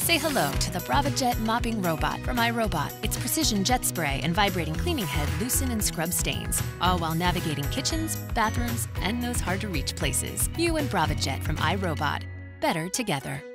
Say hello to the Braava jet mopping robot from iRobot. Its precision jet spray and vibrating cleaning head loosen and scrub stains, all while navigating kitchens, bathrooms, and those hard to reach places. You and Braava jet from iRobot. Better together.